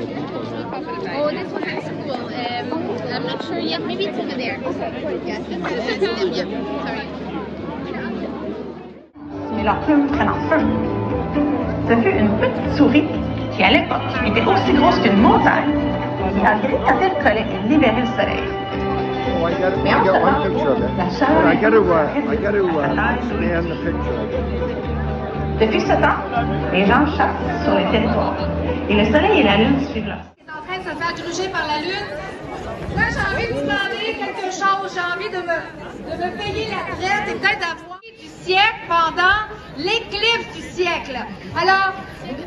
Oh, this one is cool. Um, I'm not sure yet. Maybe it's over there. Yes, this is them. Yeah, sorry. mais leur plume prennent en feu. Ce fut une petite souris qui, à l'époque, était aussi grosse qu'une montagne, qui a gris quand elle collait et libérait le soleil. Oh, I got, Mais I en got ce one picture of la it. chaleur I got to, uh, I got to uh, scan the picture of it. Depuis ce temps, les gens chassent sur les territoires. Et le soleil et la lune suivent leur est en train de se faire gruger par la lune. Moi, j'ai envie de demander quelque chose. J'ai envie de me, de me payer la traite et peut-être d'avoir du siècle pendant l'éclipse du siècle. Alors,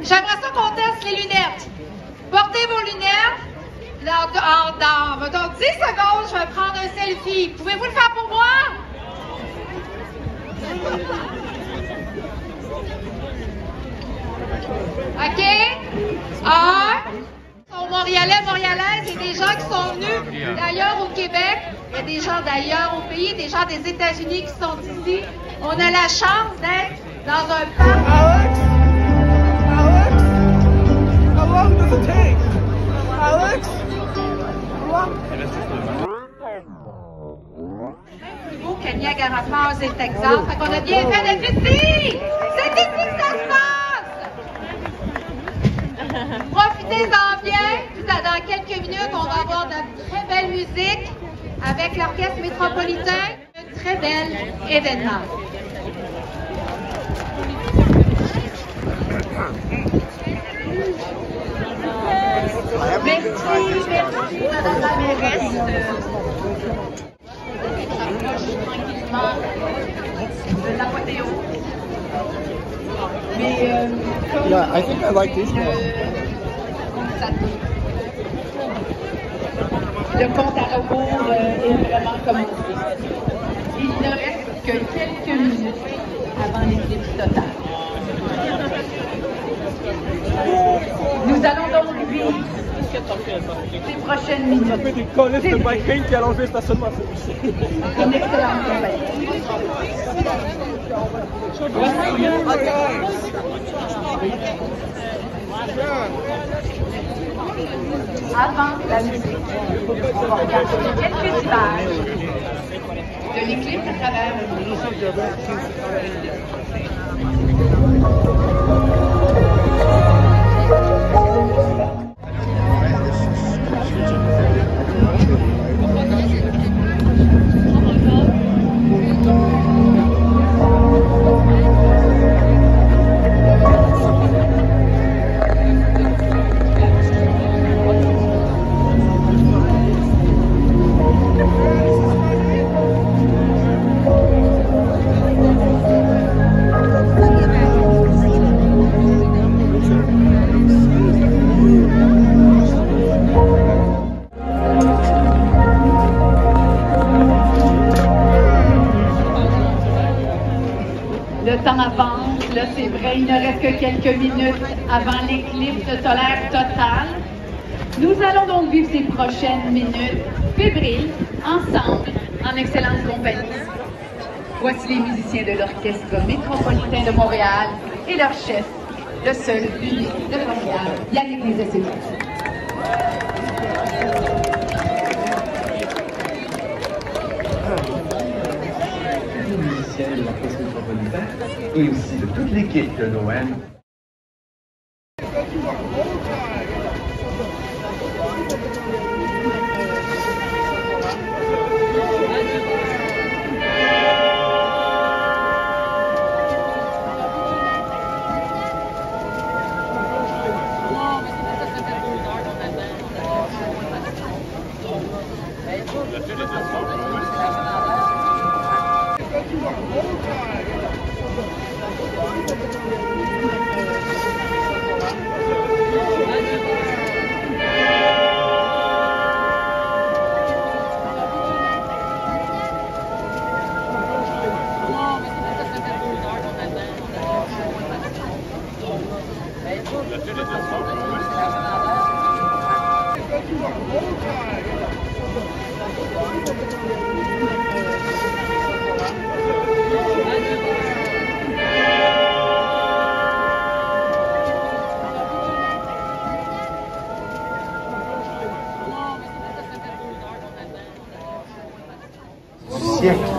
j'aimerais ça qu'on teste les lunettes. Portez vos lunettes. Dans, en- dans, mettons, 10 secondes, je vais prendre un selfie. Pouvez-vous le faire pour moi? OK? Un. Aux Montréalais, Montréalaises, il y a des gens qui sont venus d'ailleurs au Québec, il y a des gens d'ailleurs au pays, des gens des États-Unis qui sont ici. On a la chance d'être dans un parc. Alex? Alex? How long does it take? Alex? Long? plus beau que Niagara Falls Texas. Fait qu'on a bien fait d'être ici! C'est ici que ça se passe! Profitez-en bien. Dans quelques minutes, on va avoir de très belle musique avec l'Orchestre métropolitain. Un très bel événement. Merci. Mais Yeah, I think I like le compte à rebours est vraiment commencé. Il ne reste que quelques minutes avant l'éclipse totale. Nous allons donc vivre ces prochaines minutes. des colis de biking qui a l'enlevé le stationnement. Une excellente compagnie. Avant la musique, on va regarder quelques images de l'éclipse à travers Le que quelques minutes avant l'éclipse solaire totale. Nous allons donc vivre ces prochaines minutes fébriles, ensemble, en excellente compagnie. Voici les musiciens de l'Orchestre métropolitain de Montréal et leur chef, le seul, l'unique de Montréal, Yannick Nézet-Séguin. Et aussi de toute l'équipe de l'OM.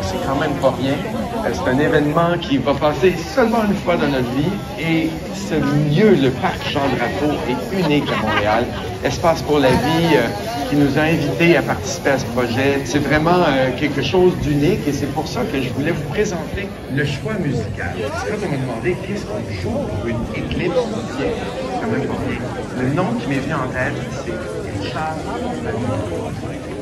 C'est quand même pas rien. Euh, C'est un événement qui va passer seulement une fois dans notre vie et ce lieu, le parc Jean Drapeau, est unique à Montréal. Espace pour la vie euh, qui nous a invités à participer à ce projet. C'est vraiment euh, quelque chose d'unique et c'est pour ça que je voulais vous présenter le choix musical. Quand on m'a demandé qu'est-ce qu'on joue pour une éclipse rien. Le nom qui m'est venu en tête, c'est Charles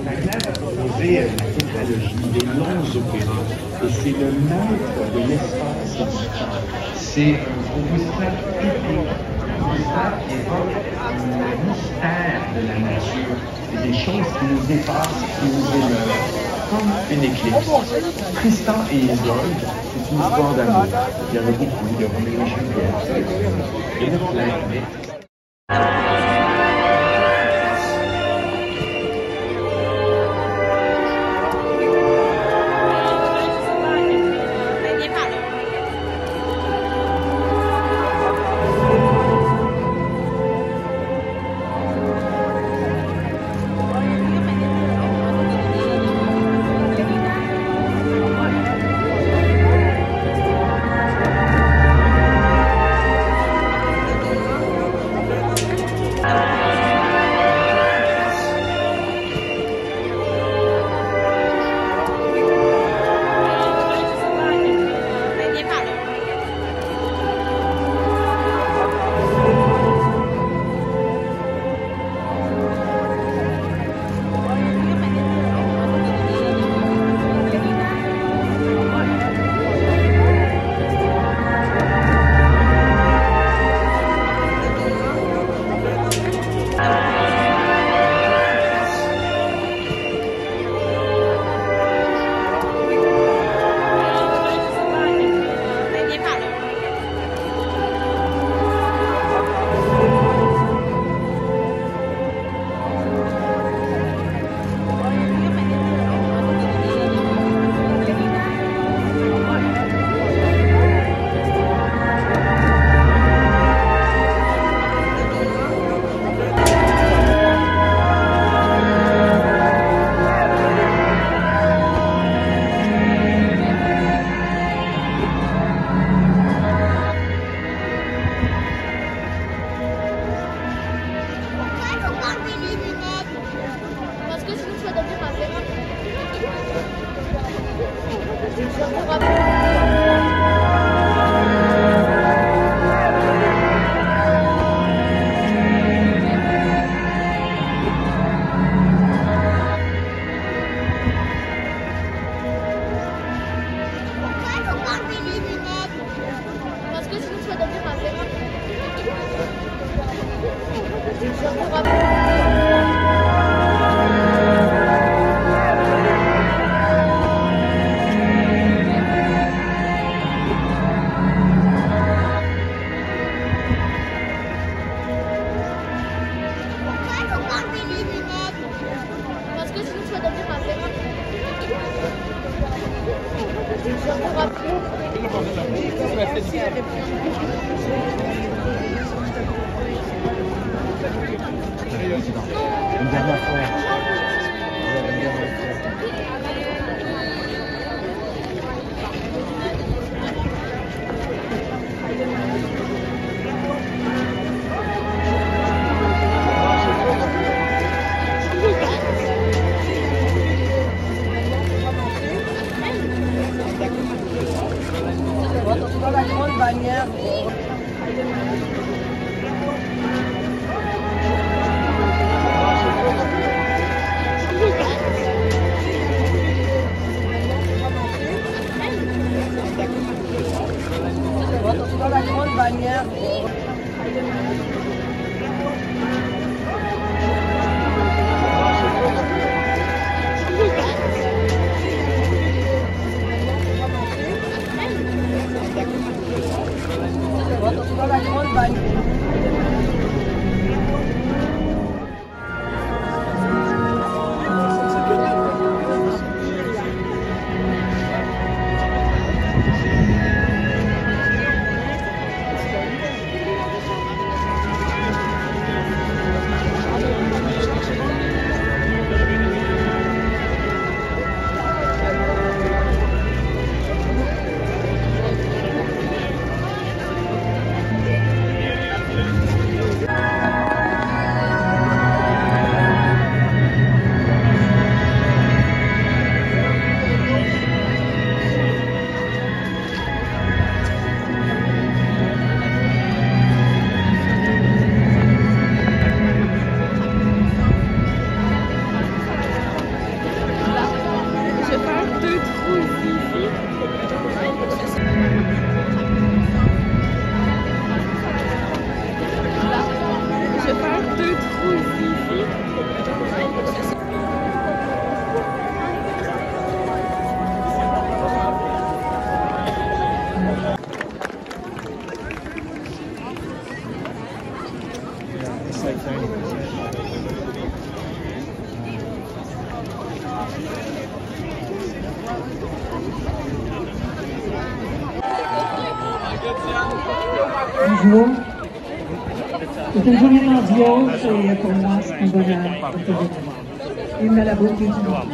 Wagner a proposé euh, la tétralogie, des longs opéras, et c'est le maître de l'espace musical. C'est un compositeur épique, un compositeur qui évoque le mystère de la nature, et des choses qui nous dépassent, qui nous émeuvent, comme une éclipse. Tristan et Isolde, c'est une histoire d'amour. Il y en a beaucoup, il y a Roméo et Juliette, il y a plein, Thank you. 인정할 거야. 인정할 거야. Dans la grande bannière. Bonjour. C'est une journée grandiose et pour moi, c'est un bonheur de te retrouver. Une de la beauté du monde.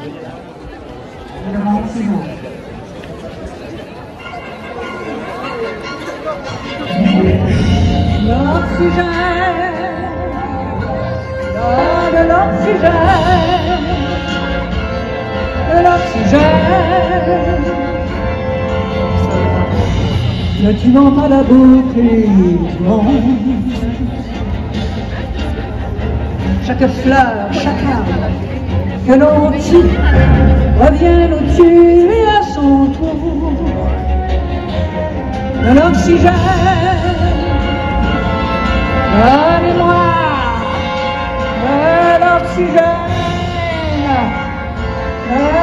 Le monde suivant. L'oxygène, de l'oxygène, de l'oxygène. Ne tuant pas la beauté du monde. Chaque fleur, chaque arbre que l'on tue revient nous tuer à son tour. De l'oxygène, donnez-moi l'oxygène,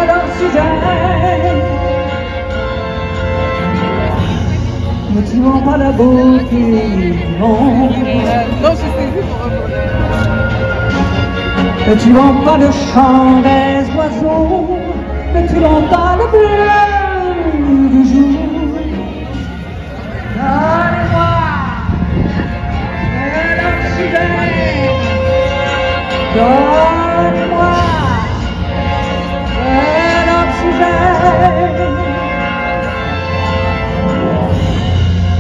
l'oxygène. Ne tuant pas la beauté du monde. Ne tuant pas le chant des oiseaux, ne tuant pas le bleu du jour. De l'oxygène.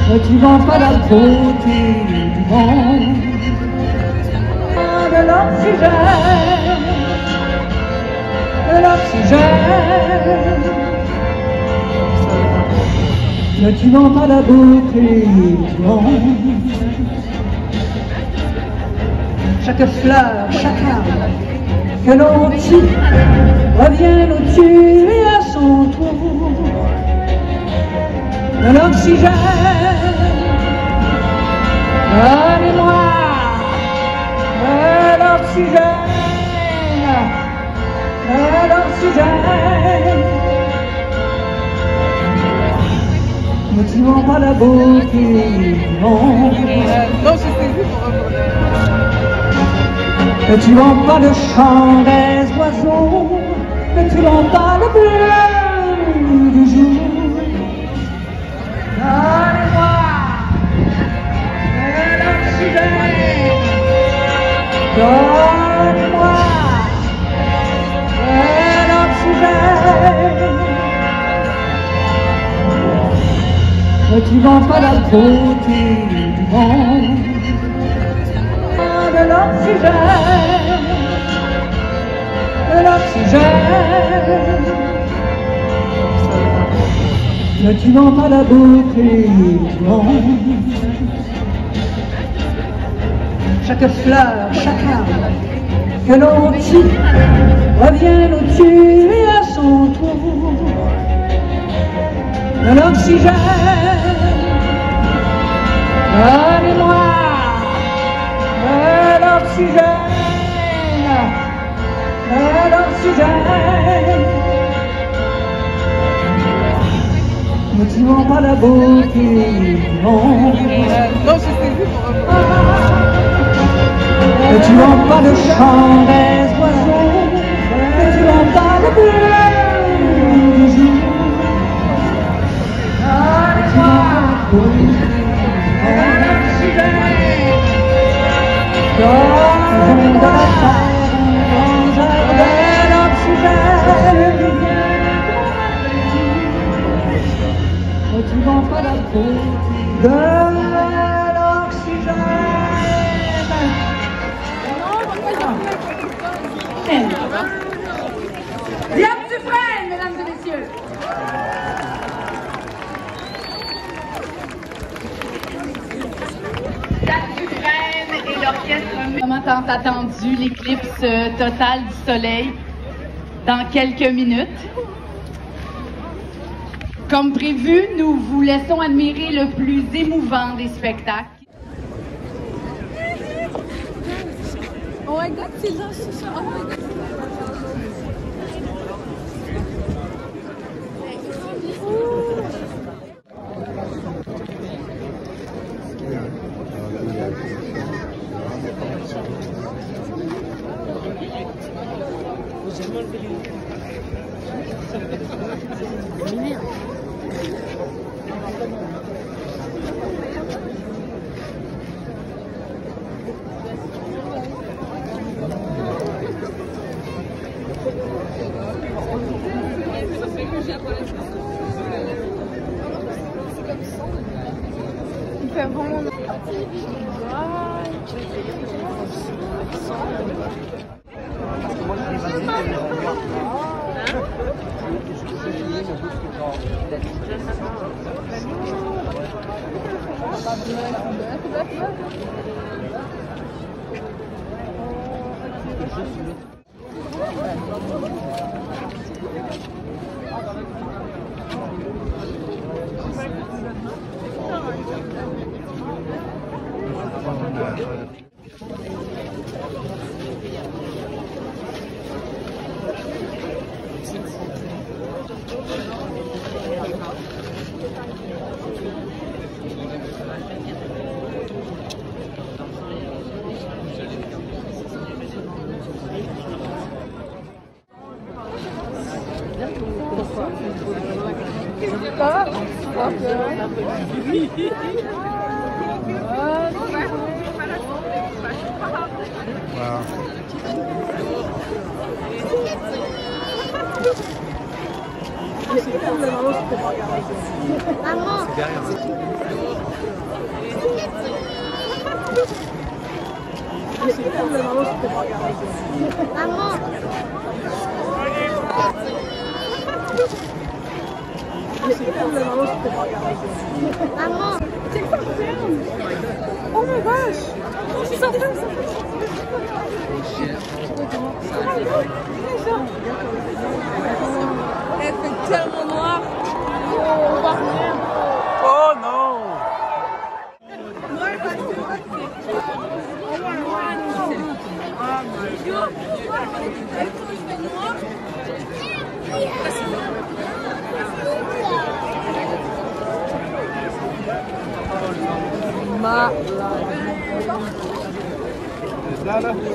Ne tuant pas la beauté du monde de l'oxygène, de l'oxygène. Ne tuant pas la beauté du monde. Chaque fleur, chaque arbre que l'on tue revient nous tuer à son tour. De l'oxygène, donnez-moi de l'oxygène, de l'oxygène. Ne tuant pas la beauté du monde. Ne tuant pas le chant des oiseaux, ne tuant pas le bleu du jour. Donne-moi de l'oxygène. Ne tuant pas la beauté du monde. L'oxygène, l'oxygène. Ne tuant pas la beauté du monde. Chaque fleur, chaque arbre que l'on tue revient nous tuer à son tour. De l'oxygène, donnez-moi l'oxygène, de l'oxygène. Ne tuant pas la beauté du monde. Ne tuant pas le chant des oiseaux, ne tuant pas le bleu Good. Tant attendu, l'éclipse euh, totale du soleil dans quelques minutes. Comme prévu, nous vous laissons admirer le plus émouvant des spectacles. Oh my god, c'est là, c'est ça. Oh my god. Wow. Il fait vraiment. Maman. Maman. Maman. Oh my gosh. She's so Elle fait tellement noir. Oh non!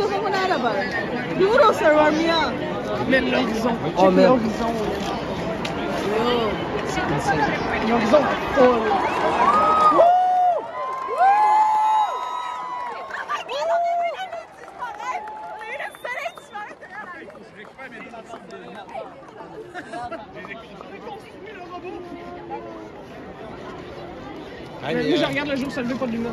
laga. O, doon ka muna alaban. Euro, sir, warm niya. Même l'horizon. Oh, merde. L'horizon. L'horizon. Oh. Je regarde le jour se lever pas de lumière.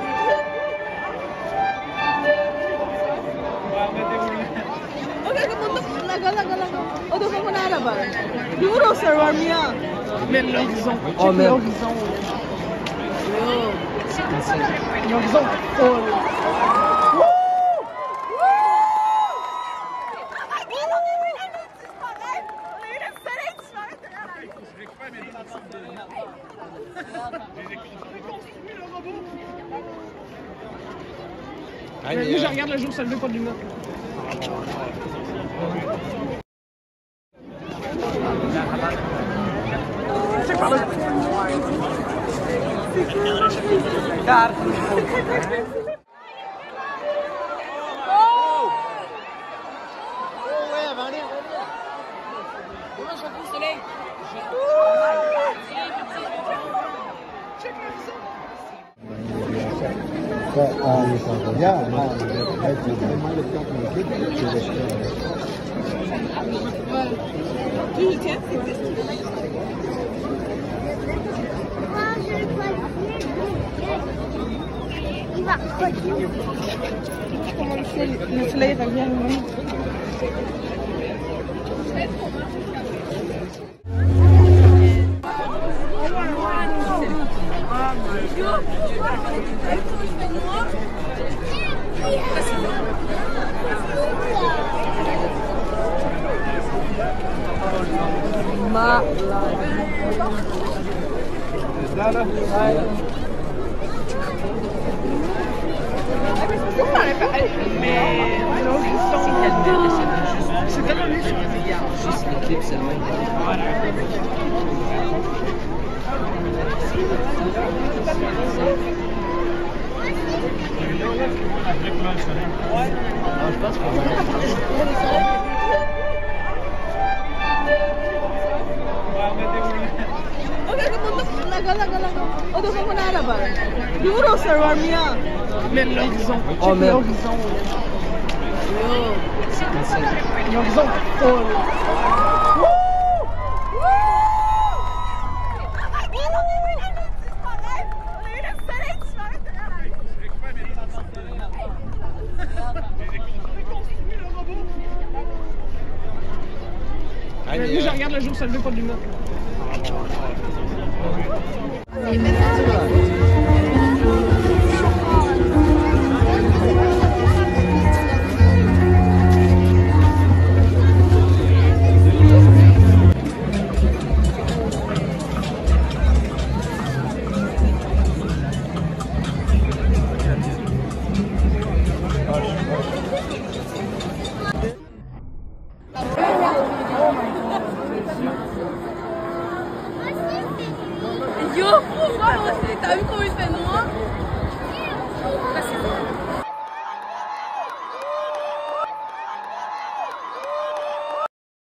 doon ka muna alaban. Euro, sir, warm niya. Même l'horizon. Oh, merde. L'horizon. L'horizon. Oh. Lui, je regarde le jour se lever pas de lumière. Oh, ouais, avant, allez, allez. Comment je trouve le soleil? Um, yeah, um, I, I might have gotten a good picture this time. You can't see this. C'est regards. Juste le clip l'horizon. Oh. Oh. Lui, je euh, regarde le jour se lever, pas de